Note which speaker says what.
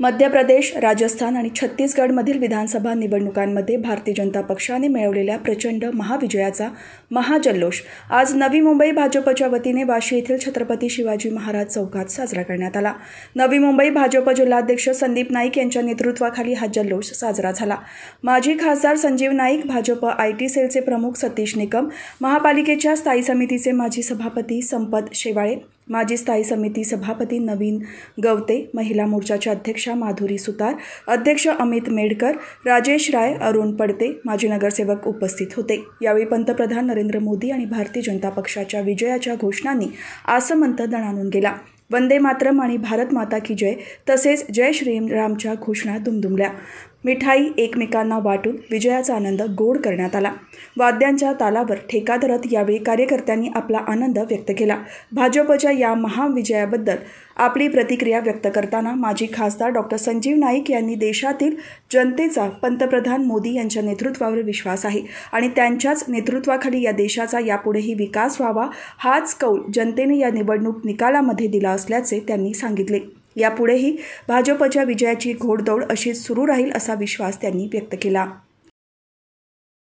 Speaker 1: मध्य प्रदेश राजस्थान आणि छत्तीसगडमधील विधानसभा निवडणुकांमध्ये भारतीय जनता पक्षाने मिळवलेल्या प्रचंड महाविजयाचा महाजल्लोष. आज नवी मुंबई भाजपच्या वतीने वाशी येथील छत्रपती शिवाजी महाराज चौकात साजरा करण्यात आला. नवी मुंबई भाजप जिल्हाध्यक्ष संदीप नाईक यांच्या नेतृत्वाखाली हा जल्लोष साजरा झाला. माजी खासदार संजीव नाईक भाजप आय टी सेलचे प्रमुख सतीश निकम महापालिकेच्या स्थायी समितीचे माजी सभापती संपत शेवाळे माजी स्थायी समिती सभापती नवीन गवते महिला मोर्चाच्या अध्यक्षा माधुरी सुतार अध्यक्ष अमित मेडकर राजेश राय अरुण पडते माजी नगरसेवक उपस्थित होते. यावेळी पंतप्रधान नरेंद्र मोदी आणि भारतीय जनता पक्षाच्या विजयाच्या घोषणांनी आसमंत दणानून गेला. वंदे मातरम आणि भारत माता की जय तसेच जय श्रीरामच्या घोषणा दुमदुमल्या. मिठाई एकमेकांना वाटून विजयाचा आनंद गोड करण्यात आला. वाद्यांच्या तालावर ठेका धरत यावेळी कार्यकर्त्यांनी आपला आनंद व्यक्त केला. भाजपच्या या महाविजयाबद्दल आपली प्रतिक्रिया व्यक्त करताना माजी खासदार डॉक्टर संजीव नाईक यांनी देशातील जनतेचा पंतप्रधान मोदी यांच्या नेतृत्वावर विश्वास आहे आणि त्यांच्याच नेतृत्वाखाली या देशाचा यापुढेही विकास व्हावा हाच कौल जनतेने या निवडणूक निकालामध्ये दिला असल्याचे त्यांनी सांगितले. यापुढेही भाजपच्या विजयाची घोडदौड अशीच सुरू राहील असा विश्वास त्यांनी व्यक्त केला.